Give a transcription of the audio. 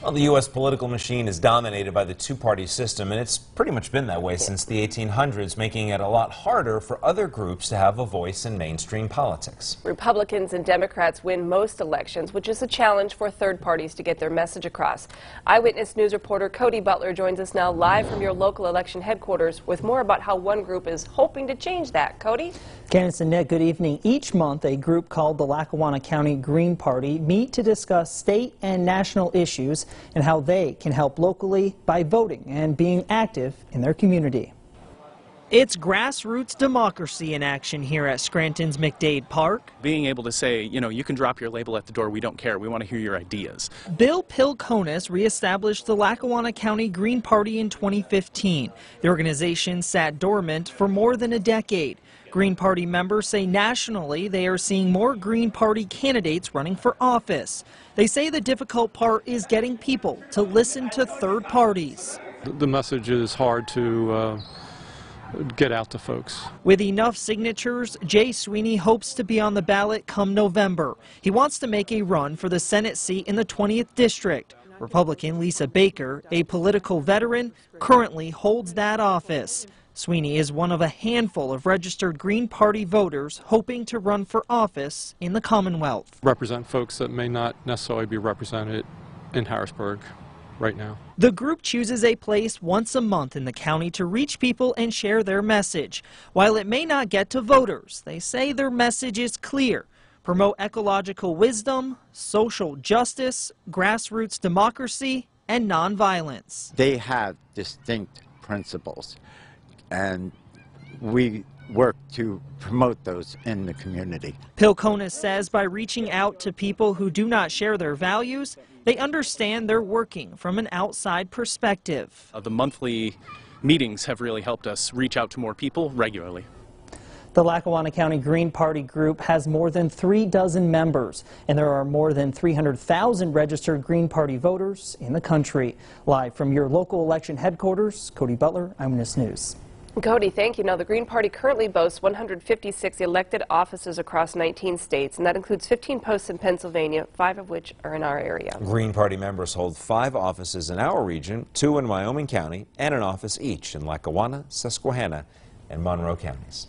Well, the U.S. political machine is dominated by the two-party system, and it's pretty much been that way since the 1800s, making it a lot harder for other groups to have a voice in mainstream politics. Republicans and Democrats win most elections, which is a challenge for third parties to get their message across. Eyewitness News reporter Cody Butler joins us now live from your local election headquarters with more about how one group is hoping to change that. Cody? Candace and Nick, good evening. Each month, a group called the Lackawanna County Green Party meet to discuss state and national issues and how they can help locally by voting and being active in their community. It's grassroots democracy in action here at Scranton's McDade Park. Being able to say, you know, you can drop your label at the door, we don't care, we want to hear your ideas. Bill Pilconis reestablished the Lackawanna County Green Party in 2015. The organization sat dormant for more than a decade. Green Party members say nationally they are seeing more Green Party candidates running for office. They say the difficult part is getting people to listen to third parties. The message is hard to uh, get out to folks. With enough signatures, Jay Sweeney hopes to be on the ballot come November. He wants to make a run for the Senate seat in the 20th District. Republican Lisa Baker, a political veteran, currently holds that office. Sweeney is one of a handful of registered Green Party voters hoping to run for office in the Commonwealth. Represent folks that may not necessarily be represented in Harrisburg right now. The group chooses a place once a month in the county to reach people and share their message. While it may not get to voters, they say their message is clear. Promote ecological wisdom, social justice, grassroots democracy, and nonviolence. They have distinct principles and we work to promote those in the community. Pilconis says by reaching out to people who do not share their values, they understand they're working from an outside perspective. Uh, the monthly meetings have really helped us reach out to more people regularly. The Lackawanna County Green Party group has more than three dozen members, and there are more than 300,000 registered Green Party voters in the country. Live from your local election headquarters, Cody Butler, Eyewitness News. Cody, thank you. Now, the Green Party currently boasts 156 elected offices across 19 states, and that includes 15 posts in Pennsylvania, five of which are in our area. Green Party members hold five offices in our region, two in Wyoming County, and an office each in Lackawanna, Susquehanna, and Monroe counties.